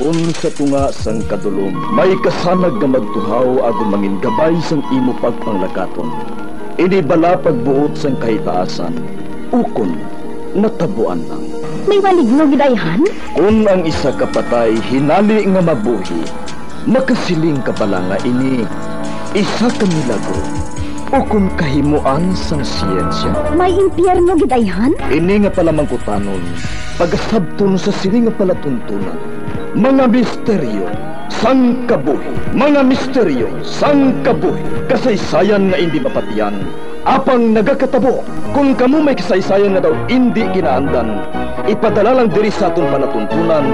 Kung sa tunga sang kadulom, may kasanag nga magtuhaw agon mangin gabay sang imo pagpanglakaton. Ini bala pagbuot sang kahitaasan, ukon, natabuan lang. May maligno gidayhan? Kung ang isa kapatay hinali nga mabuhi, makasiling ka pala nga ini, isa ka milagro, o kung kahimuan sang siyensya. May impyerno gidayhan? Ini nga pala mangkutanon, pagasabton sa sini nga palatuntunan. Mga misteryo, sang kabuhi. Mga misteryo, sang kabuhi. Kasaysayan nga hindi mapatiyan. Apang nagakatabo, kung kamo may kasaysayan nga daw hindi ginaandan, ipadala lang diri sa atong palatuntunan.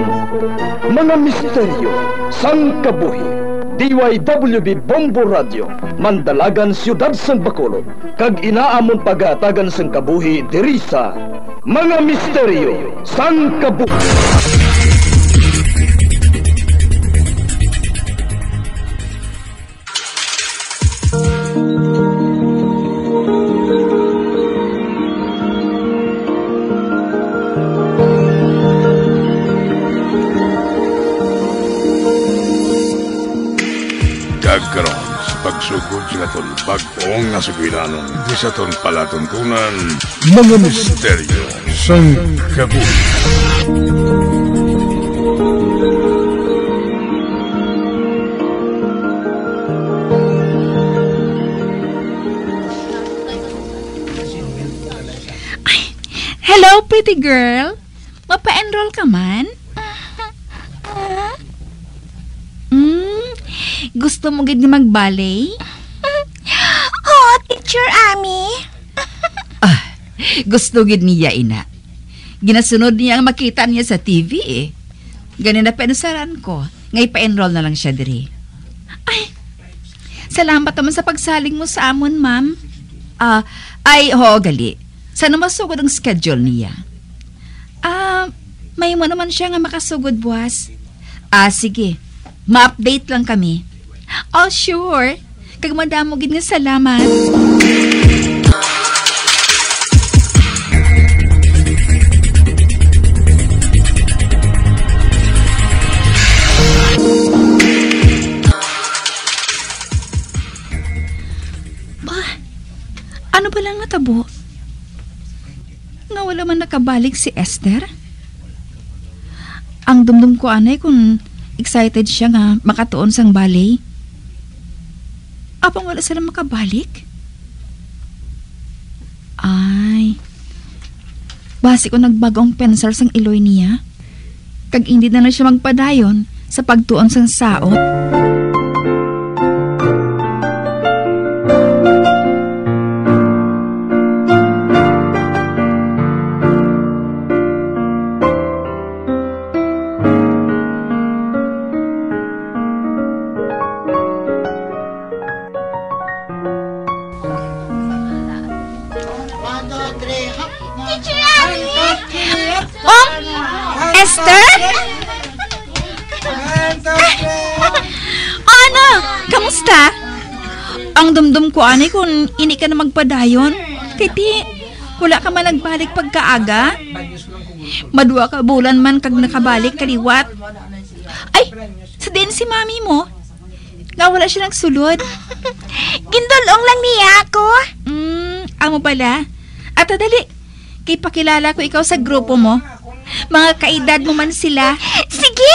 Mga misteryo, sang kabuhi. DYWB Bombo Radio, Mandalagan, Siyudad San Bacolod, kag inaamon pagatagan sang kabuhi diri Mga Misteryo, Sang Kabuhi. Katon bagong nga sugilanon di sa ton palatuntunan mga misteryo sang kabuhi. Hello, pretty girl. Mapa-enroll ka man? Hmm, gusto mo gid nga mag-ballet? Oh, Teacher Ami. Ah, gusto gid niya ina. Ginasunod niya ang makita niya sa TV eh. Ganun na pensaran ko. Ngay pa-enroll na lang siya diri. Ay, salamat naman sa pagsaling mo sa amon, ma'am. Ah, ay, ho, gali. Sana masugod ang schedule niya. Ah, may mo naman siya nga makasugod, buwas. Ah, sige. Ma-update lang kami. Oh, sure. Kag madamo gid nga salamat. Ano ba lang natabo? Nga wala man nakabalik si Esther? Ang dumdum ko anay kung excited siya nga makatuon sang ballet. Apang wala sila makabalik? Ay, basi ko nagbagong pensar sang iloy niya. Kag hindi na lang siya magpadayon sa pagtuon sang saot. Esther? Ana, kamusta? Ang dumdum ko anay kung ini ka na magpadayon. Kay ti, wala ka man nagbalik pagkaaga. Madua ka bulan man kag nakabalik kaliwat. Ay, sa din si mami mo. Nga wala siya nagsulod. Gindulong lang niya ako. Hmm, amo pala. At dali, kay pakilala ko ikaw sa grupo mo. Mga kaedad mo man sila. Sige!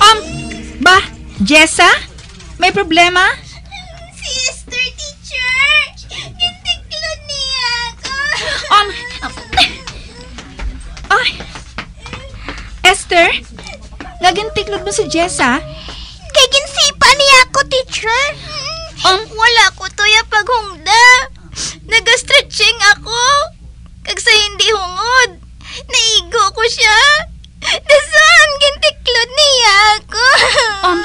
Um, Jessa? May problema? Si Esther, teacher! Gintiklod niya ako. Um, ay, Esther? Nagintiklod mo si Jessa? Kay ginsipa niya ako, teacher. Um, Wala ko tuya paghungda. Nag-stretching ako. Kag sa hindi hungod. Naigo ko siya. Dasan, gintiklod niya ako. Um,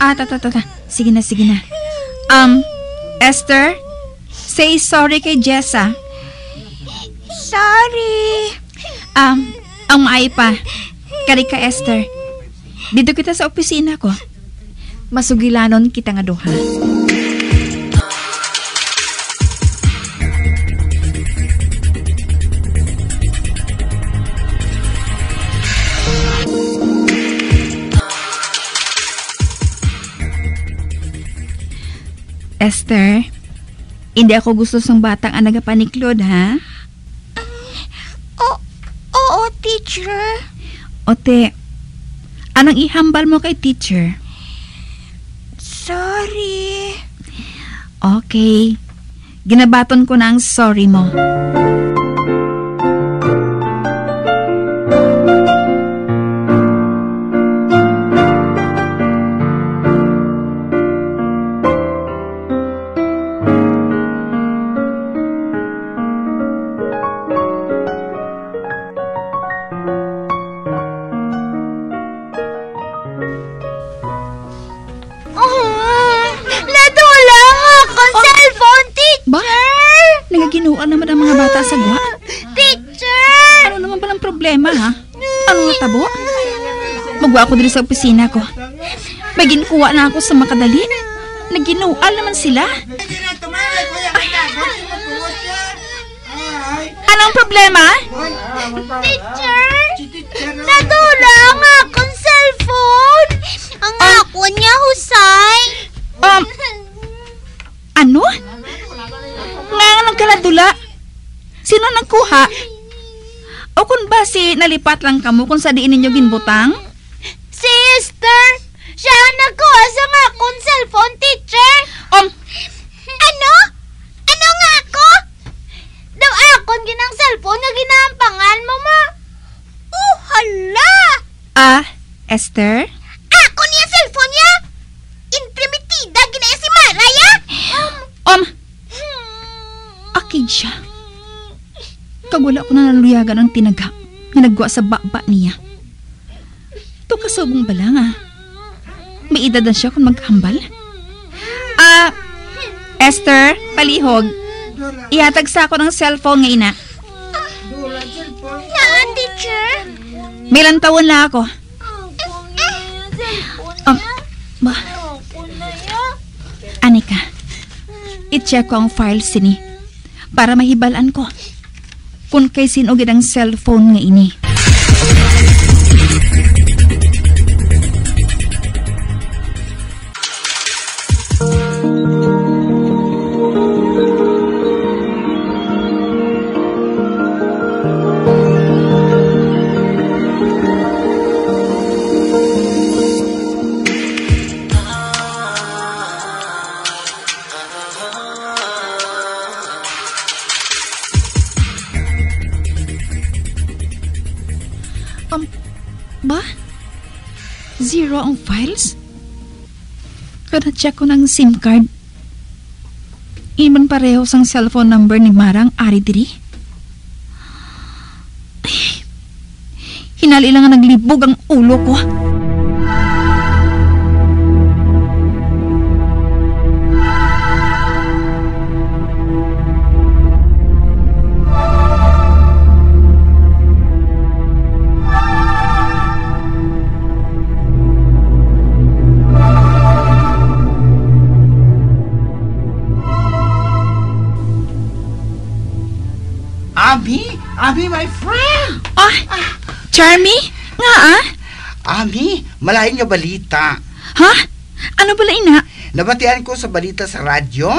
ah, ta, ta, ta, ta. Sige na, sige na. Um, Esther, say sorry kay Jessa. Sorry. Um, ang maay pa. Kari ka, Esther. Dito kita sa opisina ko. Masugilanon kita nga duha. Esther, hindi ako gusto sang batang ang nagapaniklod, ha? O, oo, teacher. Ote, anong ihambal mo kay teacher? Sorry. Okay. Ginabaton ko na ang sorry mo. Oh, Nagaginuan naman ang mga bata sa gwa. Teacher. Ano naman palang problema, ha? Ano nga tabo? Magwa ako dito sa opisina ko. May ginukuha na ako sa makadali. Naginual naman sila. Anong problema? Teacher. Sino nagkuha? O kung ba si nalipat lang kamo kung sa diin ninyo ginbutang? Sister. Siya ang nagkuha sa nga akong cellphone, teacher. Um, Ano? Ano nga ako? Daw akon ginang cellphone nga ginampangan mo ma. Oh, hala! ah, Esther? Ako niya cellphone niya? Inprimitida ginaya si Maraya? Um, akid siya. Kagwala ko na naluyagan ang tinaga nga nagwa sa baba niya. Ito kasubong bala nga. May edad na siya kung maghambal. Ah, Esther, palihog. Ihatag sa ako ng cellphone nga ina. Na, teacher? May ilang taon na ako. Um, ba. Anika, i-check ko ang files sini para mahibalan ko kung kay sino gid ang cellphone nga ini. Kada check ko ng SIM card. Iman pareho sang cellphone number ni Marang Ari diri. Hinali lang nga naglibog ang ulo ko. Ami, Ami, my friend. Ah, Charmy? Nga ah? Ami, malayo nga balita. Ha? Ano pala ina? Nabatian ko sa balita sa radyo.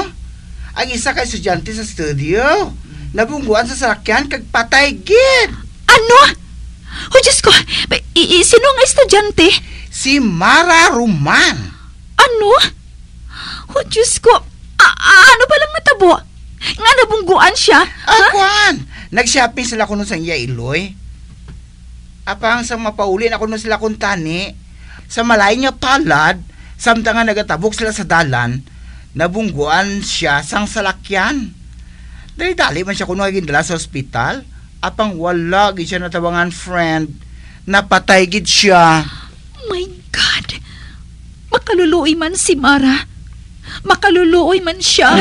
Ang isa ka estudyante sa studio. Nabungguan sa sakyan kag patay gid. Ano? Oh, Diyos ko. Ba- i- i- sino nga estudyante? Si Mara Roman. Ano? Oh, Diyos ko. A- a- ano ba lang matabo? Nga nabungguan siya? Ha? Akuan, nag-shopping sila kuno sa iya Iloy. Apang sa mapaulin ako no sila kung tani. Sa malay niya palad, samtang nga nagatabok sila sa dalan, nabungguan siya sang salakyan. Dali-dali man siya kuno gindala sa ospital. Apang wala gid siya natabangan friend. Napatay gid siya. My God. Makaluluoy man si Mara. Makaluluoy man siya.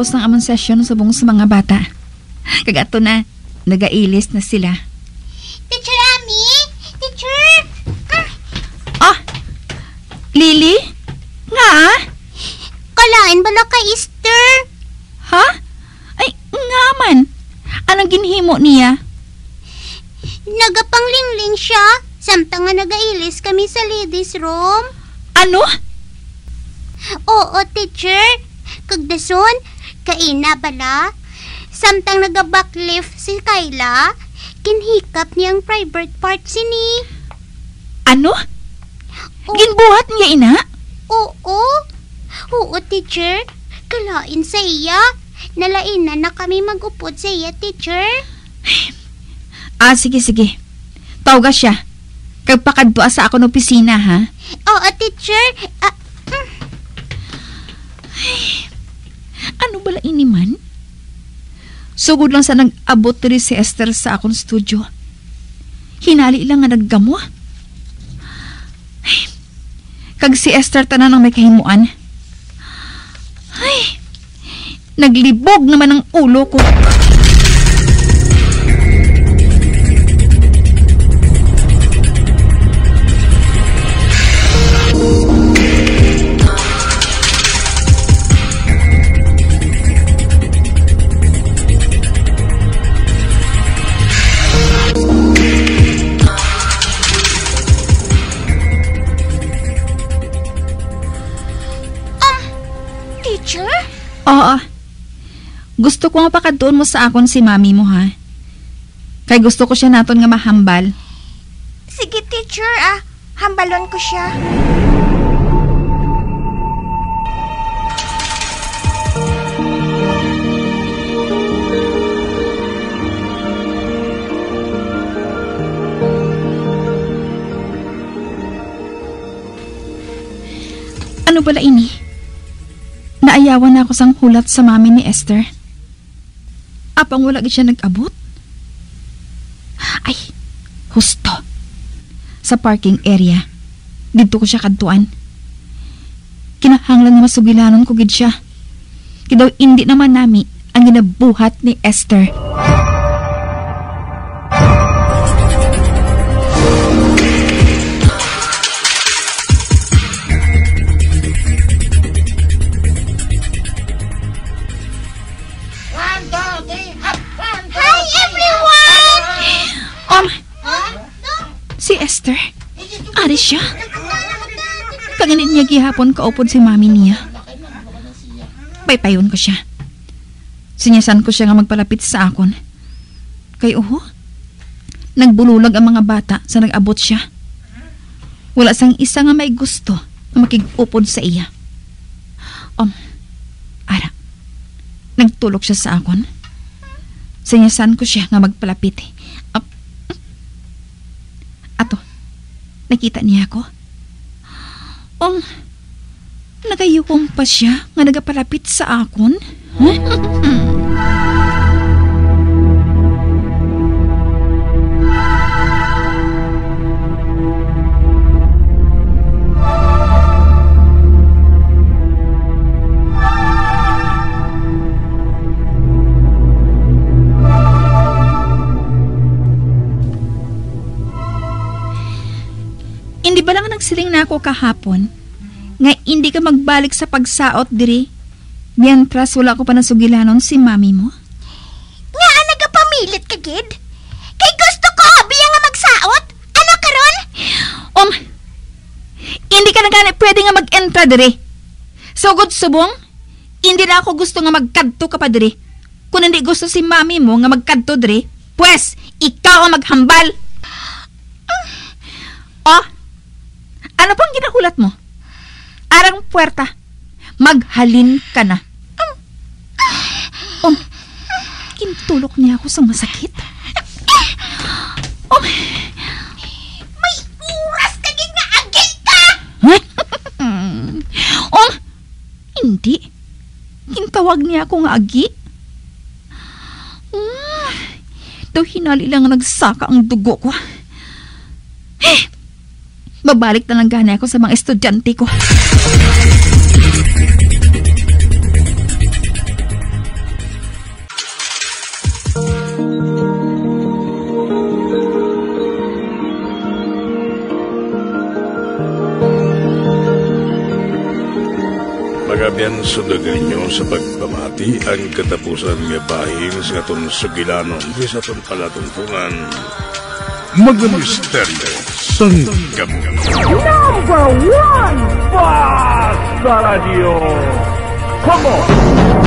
Tapos ng among session sa sa mga bata. Kagato na, nagailis na sila. Teacher Ami! Teacher! Ah! Lily? Nga? Kalain bala ka Easter? Ha? Ay, nga man. Anong ginhimo niya? Nagapanglingling siya. Samtang nga nagailis kami sa ladies room. Ano? Oo, teacher. Kagdason, kaina bala. Samtang nagabaklift si Kyla, kinhikap niyang private part sini. Ano? Oo. Ginbuhat niya, ina? Oo. Oo, teacher. Kalain sa iya. Nalainan na kami magupod sa iya, teacher. Ah, sige, sige. Tawag siya. Kagpakadtua sa ako ng opisina, ha? Oo, teacher. Ah, Ano bala ini man? Sugod lang sa nag-abot diri si Esther sa akong studio. Hinali lang nga naggamo. Kag si Esther tanan ang may kahimuan. Ay, naglibog naman ang ulo ko. Oo. Gusto ko nga pakadtuon mo sa akon si mami mo, ha? Kay gusto ko siya naton nga mahambal. Sige, teacher, ah. Hambalon ko siya. Ano pala ini? Naayawan na ako sang hulat sa mami ni Esther. Apang wala gid siya nag-abot? Ay, husto. Sa parking area. Dito ko siya kadtuan. Kinahanglan nga masugilanon ko gid siya. Kidaw hindi naman nami ang ginabuhat ni Esther. Hi, niya gihapon kaupod si mami niya. Paypayon ko siya. Sinyasan ko siya nga magpalapit sa akon. Kay oho, nagbululag ang mga bata sa nag-abot siya. Wala sang isa nga may gusto na makig-upod sa iya. Um, ara, nagtulog siya sa akon. Sinyasan ko siya nga magpalapit. Ato, nakita niya ako. Um, nagayukom pa siya nga nagapalapit sa akon. Hindi lang nagsiling na ako kahapon? Nga hindi ka magbalik sa pagsaot diri? Mientras wala ko pa nasugilanon si mami mo? Nga nagapamilit ka, Gid? Kay gusto ko, biya nga magsaot. Ano karon? Um, hindi ka na gani pwede nga mag-entra diri. Sugod subong, hindi na ako gusto nga magkadto ka pa diri. Kung hindi gusto si mami mo nga magkadto diri, pues, ikaw ang maghambal. Oh, ano pang ginahulat mo? Arang puwerta, maghalin ka na. Um, kintulok niya ako sa masakit. Um, May oras ka, Gid, nga agi ka! oh, hindi. Kintawag niya ako nga agi. Mm, daw hinali lang nagsaka ang dugo ko. Babalik na lang gani ako sa mga estudyante ko. Magabian sa daganyo sa pagpamati ang katapusan nga bahin sa atong sugilanon sa atong palatuntungan. Magamisteryo misteryo sang gamu. Number one! Basta Radio! Come on!